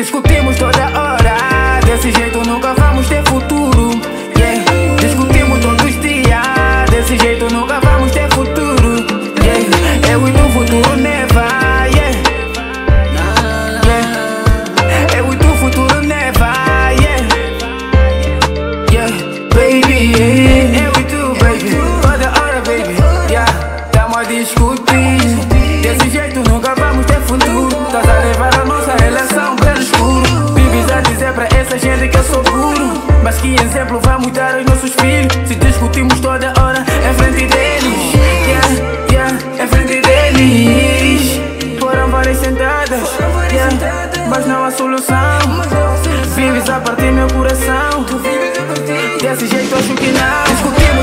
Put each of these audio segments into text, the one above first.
Discutimos toda hora, desse jeito nunca futuro. Mas que exemplo vai mudar aos nossos filhos? Se discutimos toda hora em frente deles. Yeah, yeah, em frente deles. Foram várias sentadas, yeah, mas não há solução. Vives a partir meu coração. Desse jeito acho que não. Discutimos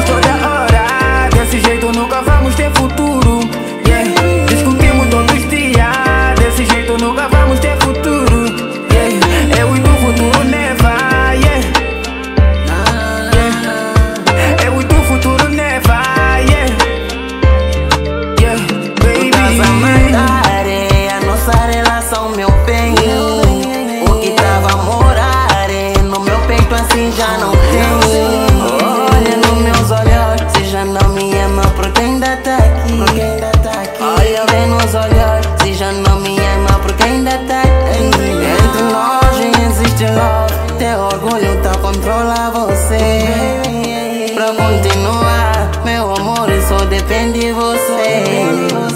você. Pra continuar, meu amor, só depende de você.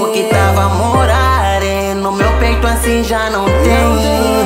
O que tava morando no meu peito assim já não tem.